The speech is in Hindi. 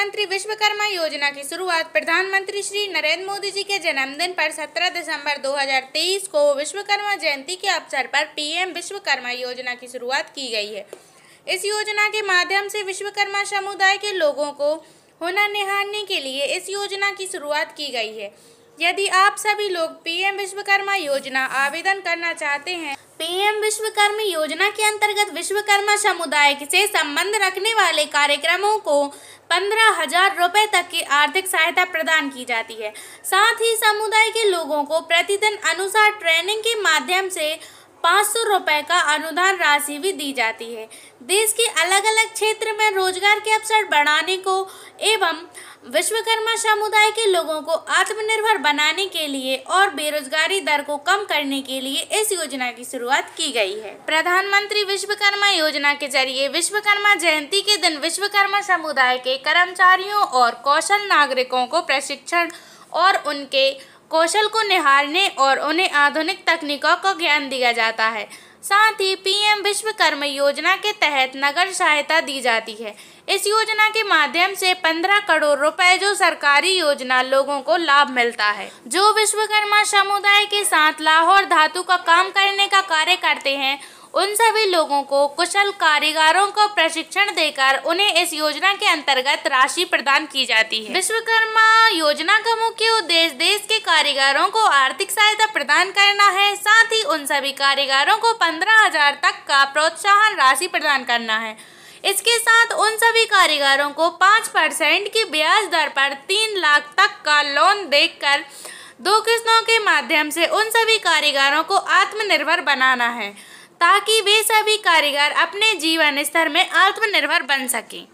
प्रधानमंत्री विश्वकर्मा योजना की शुरुआत प्रधानमंत्री श्री नरेंद्र मोदी जी के जन्मदिन पर 17 दिसंबर 2023 को विश्वकर्मा जयंती के अवसर पर पीएम विश्वकर्मा योजना की शुरुआत की गई है। इस योजना के माध्यम से विश्वकर्मा समुदाय के लोगों को हुनर निहारने के लिए इस योजना की शुरुआत की गई है। यदि आप सभी लोग पीएम विश्वकर्मा योजना आवेदन करना चाहते हैं, पीएम विश्वकर्मा योजना के अंतर्गत विश्वकर्मा समुदाय से संबंध रखने वाले कार्यक्रमों को पंद्रह हज़ार रुपये तक की आर्थिक सहायता प्रदान की जाती है। साथ ही समुदाय के लोगों को प्रतिदिन अनुसार ट्रेनिंग के माध्यम से पाँच सौ रुपये का अनुदान राशि भी दी जाती है। देश के अलग अलग क्षेत्र में रोज़गार के अवसर बढ़ाने को एवं विश्वकर्मा समुदाय के लोगों को आत्मनिर्भर बनाने के लिए और बेरोजगारी दर को कम करने के लिए इस योजना की शुरुआत की गई है। प्रधानमंत्री विश्वकर्मा योजना के ज़रिए विश्वकर्मा जयंती के दिन विश्वकर्मा समुदाय के कर्मचारियों और कौशल नागरिकों को प्रशिक्षण और उनके कौशल को निहारने और उन्हें आधुनिक तकनीकों का ज्ञान दिया जाता है। साथ ही पीएम विश्वकर्म योजना के तहत नगर सहायता दी जाती है। इस योजना के माध्यम से 15 करोड़ रुपए जो सरकारी योजना लोगों को लाभ मिलता है। जो विश्वकर्मा समुदाय के साथ लाहौर धातु का काम करने का कार्य करते हैं उन सभी लोगों को कुशल कारीगरों को प्रशिक्षण देकर उन्हें इस योजना के अंतर्गत राशि प्रदान की जाती है। विश्वकर्मा योजना का मुख्य उद्देश्य देश के कारीगरों को आर्थिक सहायता प्रदान करना है। साथ ही उन सभी कारीगरों को पंद्रह हज़ार तक का प्रोत्साहन राशि प्रदान करना है। इसके साथ उन सभी कारीगरों को पाँच परसेंट की ब्याज दर पर तीन लाख तक का लोन देकर दो किस्तों के माध्यम से उन सभी कारीगरों को आत्मनिर्भर बनाना है। ताकि वे सभी कारीगर अपने जीवन स्तर में आत्मनिर्भर बन सकें।